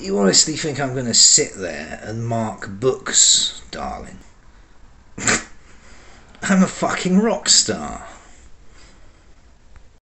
You honestly think I'm going to sit there and mark books, darling? I'm a fucking rock star.